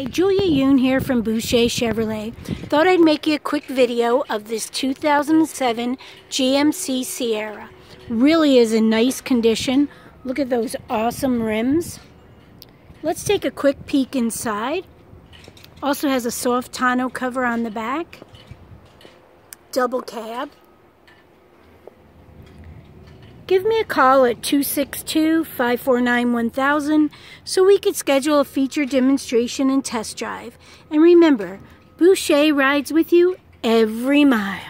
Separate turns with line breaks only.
Hi, Julia Huhn here from Boucher Chevrolet. Thought I'd make you a quick video of this 2007 GMC Sierra. Really is in nice condition. Look at those awesome rims. Let's take a quick peek inside. Also has a soft tonneau cover on the back. Double cab. Give me a call at 262-549-1000 so we could schedule a feature demonstration and test drive. And remember, Boucher rides with you every mile.